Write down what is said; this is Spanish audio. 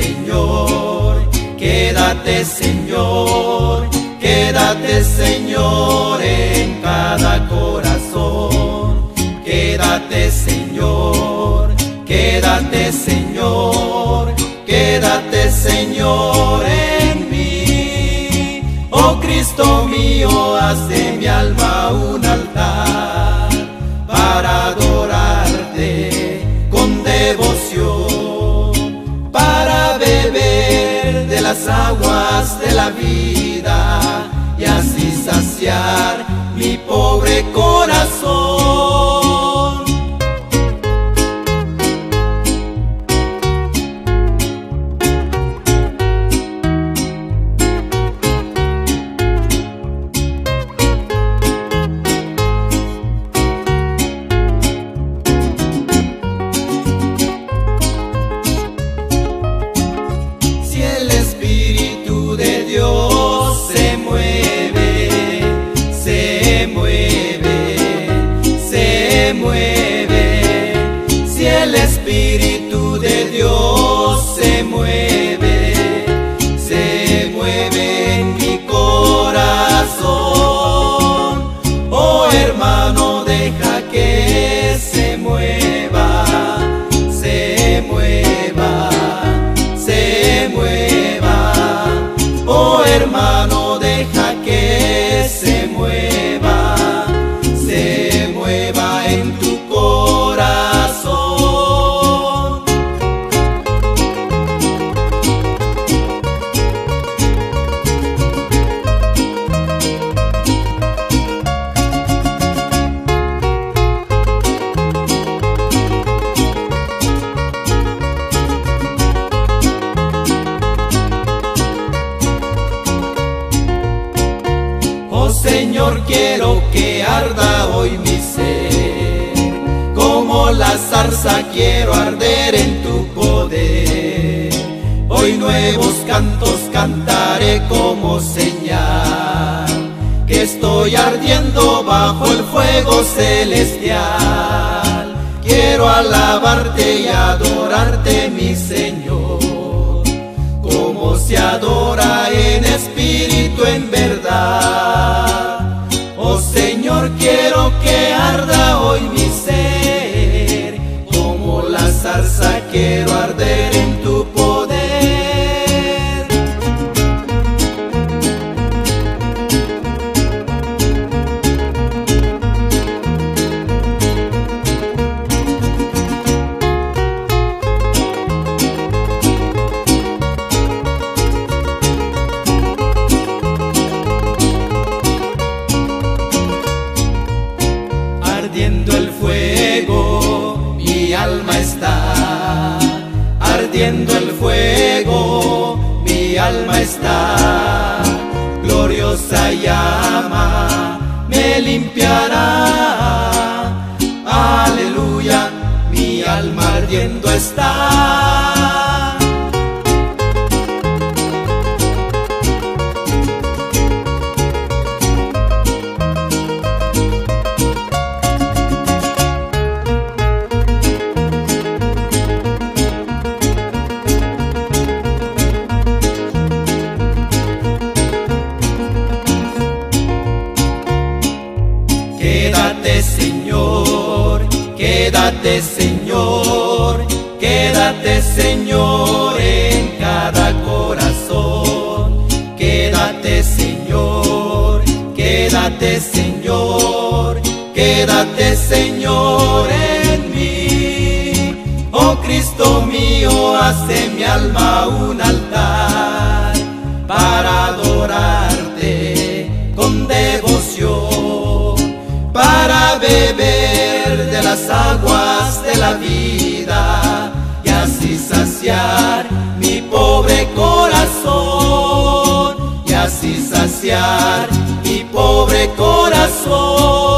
Señor, quédate Señor, quédate Señor en cada corazón, quédate Señor, quédate Señor, quédate Señor en mí, oh Cristo mío, haz de mi alma un altar y así saciar mi pobre corazón. Espíritu de Dios se mueve, se mueve en mi corazón. Oh hermano, deja Señor, quiero que arda hoy mi ser, como la zarza quiero arder en tu poder. Hoy nuevos cantos cantaré como señal, que estoy ardiendo bajo el fuego celestial. Quiero alabarte y adorarte, mi Señor como se adora en espíritu en verdad. Señor, quiero que arda hoy mi ardiendo el fuego, mi alma está. Ardiendo el fuego, mi alma está. Gloriosa llama me limpiará. Aleluya, mi alma ardiendo está. Quédate Señor, quédate Señor, quédate Señor en cada corazón. Quédate Señor, quédate Señor, quédate Señor en mí. Oh Cristo mío, hace mi alma un altar para adorarte beber de las aguas de la vida y así saciar mi pobre corazón, y así saciar mi pobre corazón.